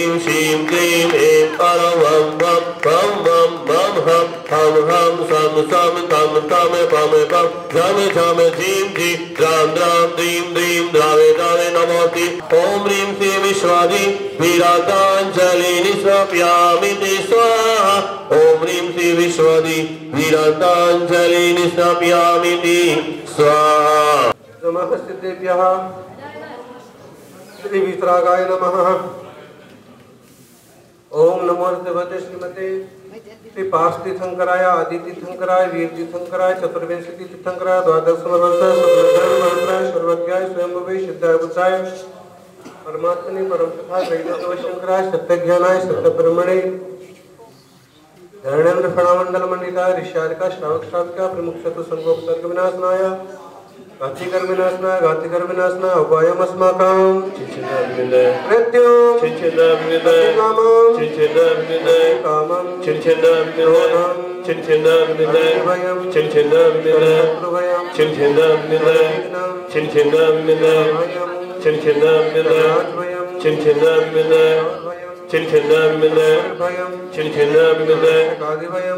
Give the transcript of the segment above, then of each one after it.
श्रीं क्लीं ऐं परं वं वं वं वं हं हं हं सं सं तं तं पं पं झं झं झीं झीं द्रां द्रां द्रीं द्रीं द्रावे द्रावे नमोति ॐ ह्रीं श्रीं विश्वादि वीराताञ्जलिनि स्नप्यामि ते स्वाहा ॐ ह्रीं श्री विश्वादि वीराताञ्जलिनि स्नप्यामि ते स्वाहा नमः सिद्धेभ्यः श्रीवितरागाय नमः ओम नमो भगवते श्रीमते। श्री पार्श तीर्थंकराय आदि तीर्थंकराय वीर तीर्थंकराय चतुर्विंश तीर्थंकराय द्वादश वर्ष सर्वधर्मराय सर्वज्ञाय स्वयंभवे सिद्धाय बुद्धाय परमात्मने परम तथा त्रैलोक्य शंकराय सत्यज्ञानाय, सत्यब्रह्मणे। धरणेन्द्र फणामंडल मंडिताय ऋष्यारिका श्रावक श्राविका प्रमुख शत्रु संगोपसर्ग विनाशनाय। घातिकर विनाशनाय घातिकर विनाशनाय उपायम अस्माकं मृत्युं कामं कामं शत्रुभयं भयं कादिभयं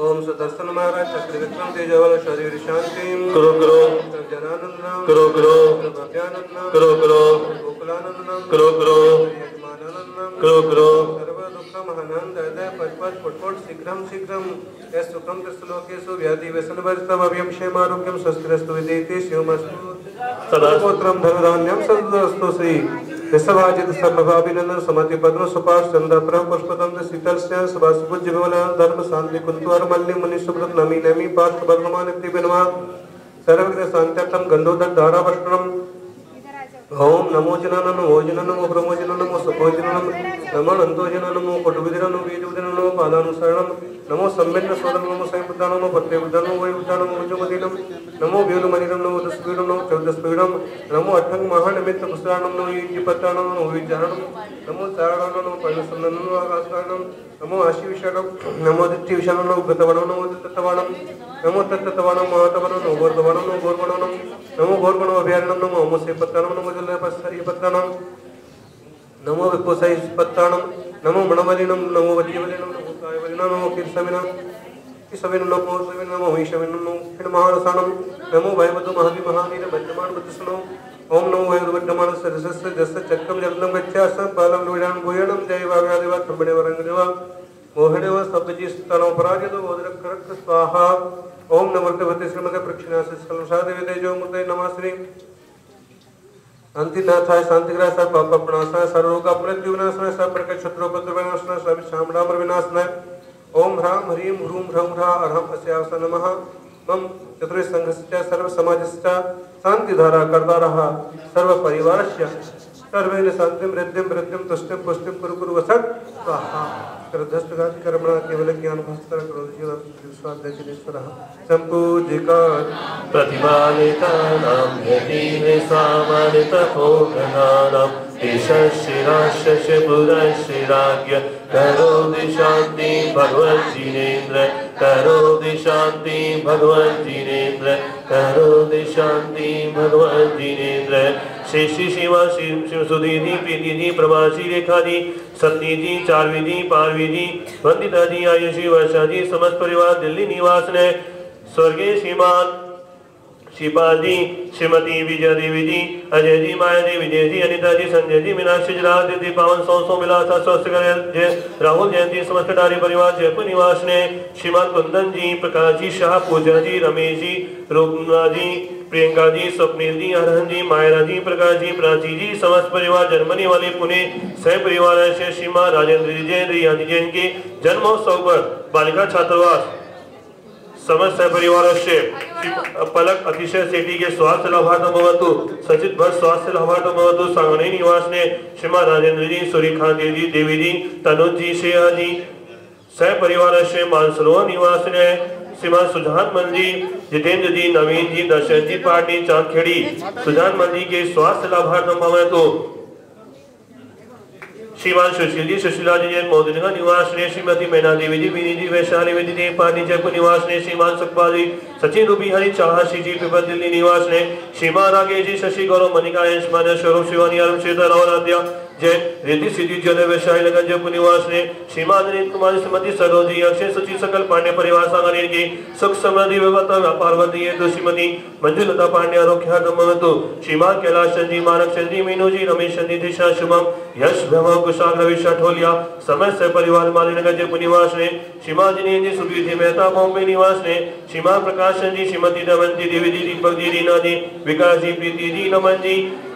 ओम सुदर्शन महाराज चक्र विक्रम तेजवल शरीर शांति। करो करो जनानंदम करो करो भव्यानंदम करो करो गोकुलानंदम करो करो करो करो सर्व दुःखम हनंद हृदय पटपट पुटपुट शीघ्रम शीघ्रम यः सुखम त्रिश्लोकेषु व्याधि व्यसनवर्जितम् अभयं क्षेमारोग्यं स्वस्तिरस्तु विदेते शिवमस्तु सदा सदापुत्रं धनधान्यं सदस्तु श्री విశ్వవాజిత సర్వభావిలను సుమతి పద్మ సుభాష్ చంద్ర ప్రభుపుష్పదంత శీతల్స్య సుభాషుభుజ్ విమలాన్ ధర్మ శాంతి కుంతువర్ మల్లి ముని సుబ్రత్ నమి నమి పార్థ భగవాన్ ఇతి వినవాన్ సర్వజ్ఞ శాంత్యర్థం గంధోదర్ ధారావష్ణం गंधोदर धारा वस्त्रम ओम नमो जनान नमो जन नमो ब्रह्मो जन नमो सपो जन नमो नमो नंदो जन नमो पटुविदन नमो वीजुदन नमो पादानुसरणम नमो सम्मेन्न स्वदन नमो संयुक्तान नमो पत्ते उदन नमो वयुदान नमो उज्जवदिनम नमो व्योलमणिरम नमो दस्पीडम नमो चौदस्पीडम नमो अठंग महानिमित्त पुष्टाणम नमो युज्यपत्राणम नमो विचारणम नमो चारणम नमो पर्णसंदन नमो आकाशकारणम नमो आशीविषाणम नमो दिट्टि विषाणम नमो गतवणम नमो तत्तवाणम नमो तत्तवाणम महातवणम नमो गोर्वणम नमो पत्राणम नमो जलपस्सरि पत्राणम नमो विपुसै पत्राणम नमो मणवलिनम नमो वज्रवलिनम नमो कायवलिनम नमो कीर्समिनम ईशविन नमो सविन नमो ईशविन नमो फिणमहारसाणम नमो भयवतु महवि महावीर वज्रमान बुद्धसनो ओम नमो भयवतु वज्रमान सरसस्य जस्य चक्रम जलदम गच्छासं पालं लुडान भूयणं जय वाव्यादेवा खंबणे वरंगदेवा मोहदेव सब्ज़ी स्तनो पराजितो वज्रकरक स्वाहा ओम नमस्ते भगवते श्रीमते प्रक्षिणास्य सकलसा देवी तेजो मूर्ते नमः श्री अंतिनाथाय शांतिग्रह सर पाप प्रणाशाय सर्वरोग मृत्यु विनाशनाय सब प्रकार शत्रुपद्र विनाशनाय सब शामडामर विनाशनाय ओम ह्राम ह्रीम ह्रूम ह्रम ह्रा अर्हम अस्यास नमः। मम चतुर् संघस्य सर्व समाजस्य शांतिधारा कर्तारः सर्व परिवारस्य सर्वेण शांतिं वृद्धिं वृद्धिं तुष्टिं पुष्टिं कुरु कुरु वसत्। श्रद्धस्तगाति कर्मणा केवल ज्ञान भस्तर करो विश्वाद्यश्वरः सम्पूजिकार प्रतिपालितानां यतीन्द्र सामानितभोगनानाम् ईशशिराशशिपुरशिराज्ञ। करोति शान्ति भगवज्जिनेन्द्र। करोति शान्ति भगवज्जिनेन्द्र। करोति शान्ति भगवज्जिनेन्द्र। शेषी शिवा, शिव शिव सुधी जी प्रीति जी प्रभाशी रेखा जी सती जी चारवी जी पारवी जी वंदिता जी आयुषी वर्षा जी समस्त परिवार दिल्ली निवास ने स्वर्गीय श्रीमान शिपा जी श्रीमती विजय देवी जी अजय जी माया जी विजय जी अनिता जी संजय जी मीनाक्षी जी राज दीदी पावन, सौ सौ मिलासा स्वस्थ जय, राहुल जैन जी समस्त डारी परिवार, जयपुर निवास ने श्रीमान कुंदन जी प्रकाश जी शाह पूजा जी रमेश जी रूपना जी प्रियंका जी, स्वप्निल जी अरहन जी, मायरा जी, प्रकाश जी, प्राची जी, समस्त परिवार जर्मनी वाले पुणे सह परिवार से श्रीमान राजेंद्र जी जैन रिया जी जैन के जन्मोत्सव पर बालिका छात्रावास, समस्त परिवारस्य पलक अतिशय सेठी के स्वास्थ्य लाभार्थम भवतु, सचित भट्ट स्वास्थ्य लाभार्थम भवतु सांगणी निवास ने श्रीमान राजेंद्र जी सूर्यकांत जी, देवी जी, तनुज जी, श्रेया जी सह परिवार से मानसरोवर निवास ने श्रीमान सुजान मन जी जितेंद्र जी नवीन जी दर्शन जी पार्टी चांदखेड़ी, सुजान मन जी के स्वास्थ्य लाभार्थम भवतु श्रीमान सुशील जी सुशीला जी जैन मोदिनगा निवास ने श्रीमती मैना देवी जी विनी जी वैशाली विधि देव पानी जयपुर निवास ने श्रीमान सुखपाल जी सचिन रूबी हरि चाहसी जी पिपत दिल्ली निवास ने श्रीमान रागे जी, शशि गौरव, मनिका यशमान स्वरूप, शिवानी अरुण श्रीधर और आद्या जैन रिद्धि सिद्धि जन व्यवसाय लगन जयपुर निवास ने श्रीमान अनिल कुमार श्रीमती सरोजी अक्षय सचिव सकल पांडे परिवार संगठन की सुख समृद्धि व्यवस्था व्यापार वर्दी श्रीमती मंजुलता पांडे आरोग्य गमवतु श्रीमान कैलाश चंद जी मानक चंद जी मीनू जी रमेश चंद जी दिशा शुभम, यश भ्रम कुशाल रवि ठोलिया समय से परिवार मालिनगर जयपुर निवास ने श्रीमान जिनेन्द्र जी सुधीर जी मेहता, बॉम्बे निवास ने श्रीमान प्रकाश चंद जी श्रीमती दमंती देवी जी, दीपक जी, रीना जी, विकास जी, प्रीति जी, नमन जी